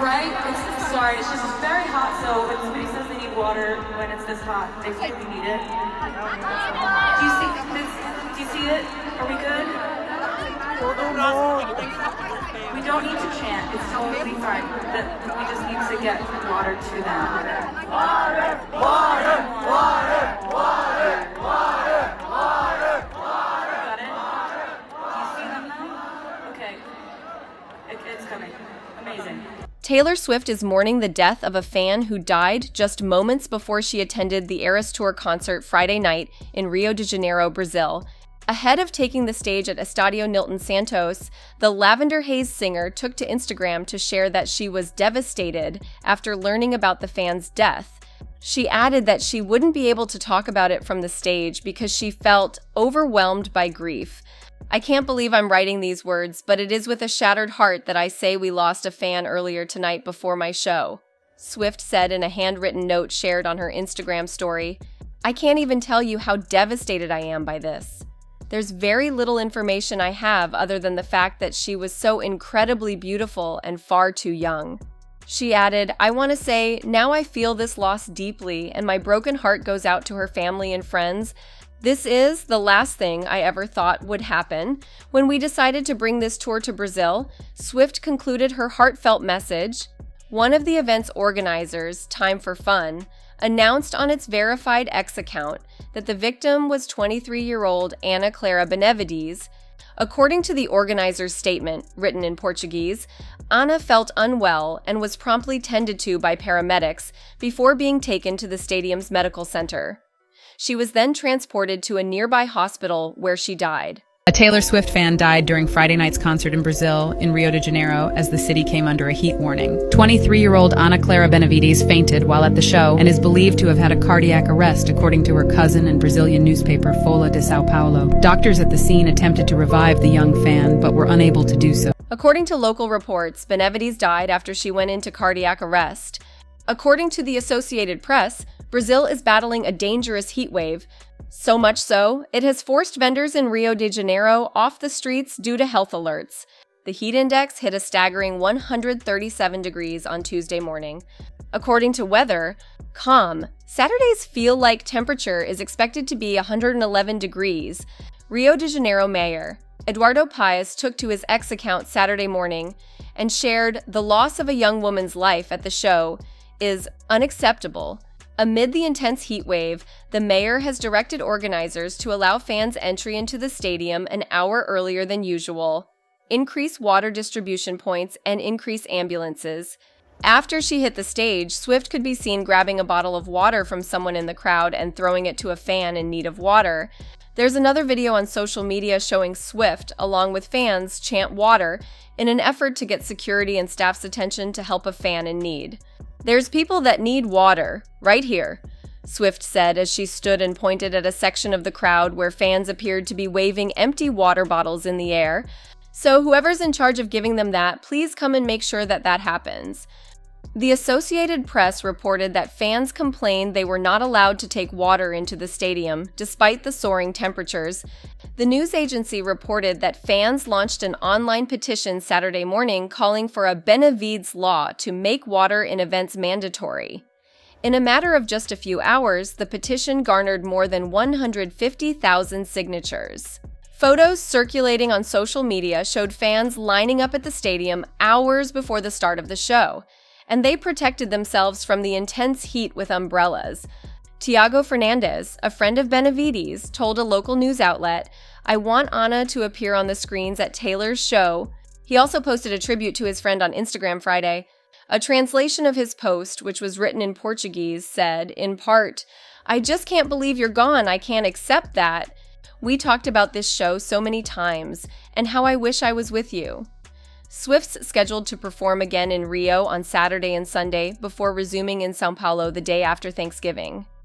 right. It's sorry. It's just very hot. So when somebody says they need water when it's this hot, they really need it. Do you see this? Do you see it? Are we good? We don't need to chant. It's totally fine. We just need to get water to them. Water, water, water, water, water, water. Got it? Do you see them now? Okay. It, it's coming. Amazing. Taylor Swift is mourning the death of a fan who died just moments before she attended the Eras Tour concert Friday night in Rio de Janeiro, Brazil. Ahead of taking the stage at Estadio Nilton Santos, the Lavender Haze singer took to Instagram to share that she was devastated after learning about the fan's death. She added that she wouldn't be able to talk about it from the stage because she felt overwhelmed by grief. I can't believe I'm writing these words, but it is with a shattered heart that I say we lost a fan earlier tonight before my show. Swift said in a handwritten note shared on her Instagram story I can't even tell you how devastated I am by this. There's very little information I have other than the fact that she was so incredibly beautiful and far too young. She added, I want to say, now I feel this loss deeply, and my broken heart goes out to her family and friends. This is the last thing I ever thought would happen. When we decided to bring this tour to Brazil, Swift concluded her heartfelt message. One of the event's organizers, Time for Fun, announced on its verified X account that the victim was 23 year old Ana Clara Benevides. According to the organizer's statement, written in Portuguese, Ana felt unwell and was promptly tended to by paramedics before being taken to the stadium's medical center. She was then transported to a nearby hospital where she died. A Taylor Swift fan died during Friday night's concert in Brazil, in Rio de Janeiro, as the city came under a heat warning. 23 year old Ana Clara Benevides fainted while at the show and is believed to have had a cardiac arrest, according to her cousin and Brazilian newspaper Folha de Sao Paulo. Doctors at the scene attempted to revive the young fan, but were unable to do so. According to local reports, Benevides died after she went into cardiac arrest. According to the Associated Press, Brazil is battling a dangerous heat wave, so much so, it has forced vendors in Rio de Janeiro off the streets due to health alerts. The heat index hit a staggering 137 degrees on Tuesday morning. According to weather, weather.com, Saturday's feel like temperature is expected to be 111 degrees. Rio de Janeiro mayor Eduardo Paes took to his X account Saturday morning and shared the loss of a young woman's life at the show is unacceptable Amid the intense heat wave, the mayor has directed organizers to allow fans entry into the stadium an hour earlier than usual, increase water distribution points, and increase ambulances. After she hit the stage, Swift could be seen grabbing a bottle of water from someone in the crowd and throwing it to a fan in need of water. There's another video on social media showing Swift, along with fans, chant water in an effort to get security and staff's attention to help a fan in need. There's people that need water, right here, Swift said as she stood and pointed at a section of the crowd where fans appeared to be waving empty water bottles in the air. So, whoever's in charge of giving them that, please come and make sure that that happens. The Associated Press reported that fans complained they were not allowed to take water into the stadium, despite the soaring temperatures. The news agency reported that fans launched an online petition Saturday morning calling for a Benevides law to make water in events mandatory. In a matter of just a few hours, the petition garnered more than 150,000 signatures. Photos circulating on social media showed fans lining up at the stadium hours before the start of the show and they protected themselves from the intense heat with umbrellas. Tiago Fernandez, a friend of Benevides, told a local news outlet, I want Anna to appear on the screens at Taylor's show. He also posted a tribute to his friend on Instagram Friday. A translation of his post, which was written in Portuguese, said, in part, I just can't believe you're gone. I can't accept that. We talked about this show so many times, and how I wish I was with you. Swift's scheduled to perform again in Rio on Saturday and Sunday before resuming in Sao Paulo the day after Thanksgiving.